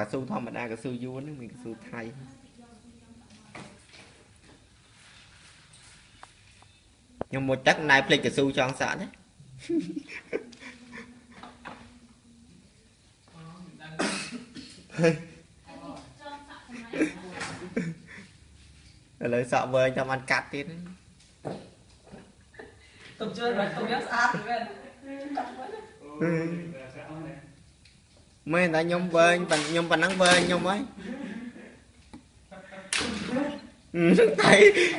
កៅស៊ូធម្មតាកៅស៊ូយួនហ្នឹងមានកៅស៊ូថៃខ្ញុំមួយទឹកណែភ្លេចកៅស៊ូចង់សាក់ទេឥឡូវសក់វែងតាមបានកាត់ទៀតហ្នឹងទុកជួយទុកយ៉ាងស្អាតមែន មែនតែខ្ញុំវែងប៉ុន្តែខ្ញុំប៉ុណ្ណឹងវែងខ្ញុំហើយតែ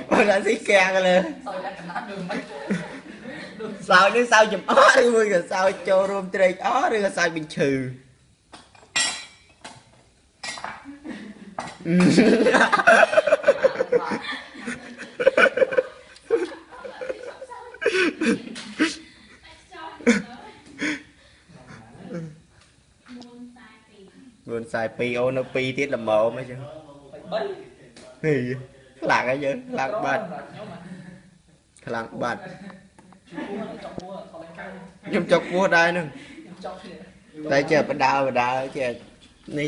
បើដាក់ស៊ីកាំងលើសោយលក្ខណៈដូចមិនសើចនេះសើចចំអកឬមួយក៏សើចចូលរួមត្រេកអរឬក៏សើចបញ្ឈឺ នួនខ្សែ2អូននៅ2ទៀតល្មមអញ្ចឹងបិទនេះខ្លាំងហើយយើងខ្លាំងបាត់ខ្ញុំខ្លាំងបាត់ចុកពោះថតខាងខ្ញុំចុកពោះដែរហ្នឹងខ្ញុំចុកគ្នាតែចេះបដាបដាចេះនេះ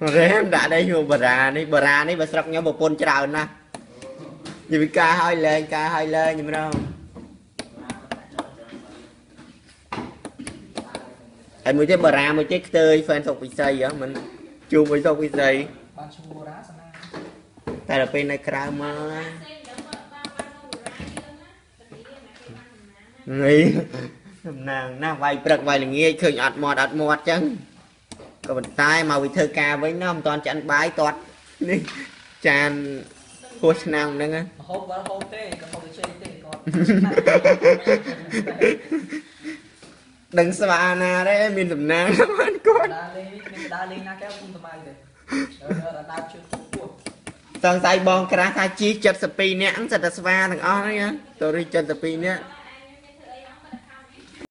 Ừ, thấy vì thấy ông đã gì ấy chứ đang ngày sau đi đó bằng tạ sĩ đàn chân rồi đều đang ngày sau một set bù ra ណាចាំទៀត rồi em đã đây nhưng bà ra đi bà ra đi bà sọc nhau một pôn trào nè vì ca hơi lên ca hơi lên nhưng mà đâu anh mới chơi bà ra mới chơi tươi fan thuộc bị xây á mình chu mới thuộc bị xây បានឈ្មោះរ៉ាសណាតែដល់ពេលនៅក្រៅមកងីតំណាងណាវាយព្រឹកវាយល្ងាចឃើញអត់មាត់អត់មាត់ចឹង ក៏ប៉ុន្តែមកវិធ្វើការវិញណាមិនតាន់ចាន់បាយតត់នេះចានហួសឆ្នាំហ្នឹងណាមហូបបើហូបទេក៏ហូបទៅជ័យទេគាត់ដឹងស្វាណាដែរមានតំណាងបានគាត់ដើរលេងមានដើរលេងណាកែគុំតម្លៃទេដើរដើរជឿពោះសង្ស័យបងក្រាស់ថាជី72នាក់ហ្នឹងសិតតែស្វាទាំងអស់ហ្នឹងណាតើរី72នាក់